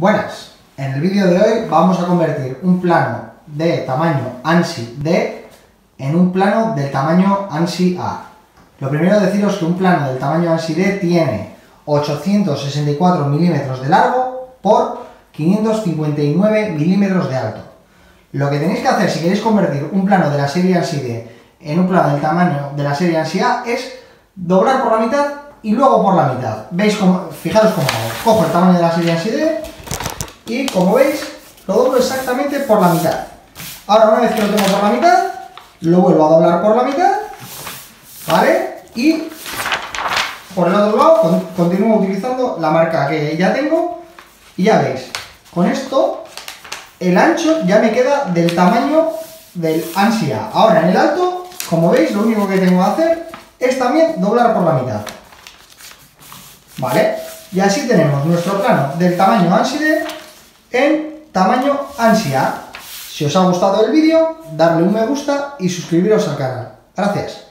Buenas, en el vídeo de hoy vamos a convertir un plano de tamaño ANSI D en un plano del tamaño ANSI A. Lo primero deciros que un plano del tamaño ANSI D tiene 864 milímetros de largo por 559 milímetros de alto. Lo que tenéis que hacer si queréis convertir un plano de la serie ANSI D en un plano del tamaño de la serie ANSI A es doblar por la mitad y luego por la mitad. ¿Veis cómo? Fijaros cómo hago. Cojo el tamaño de la serie ANSI D y como veis lo doblo exactamente por la mitad. Ahora una vez que lo tengo por la mitad, lo vuelvo a doblar por la mitad, ¿vale? Y por el otro lado continúo utilizando la marca que ya tengo y ya veis, con esto el ancho ya me queda del tamaño del ansia. Ahora en el alto, como veis, lo único que tengo que hacer es también doblar por la mitad. ¿Vale? Y así tenemos nuestro plano del tamaño ANSI en tamaño ansia. Si os ha gustado el vídeo, darle un me gusta y suscribiros al canal. Gracias.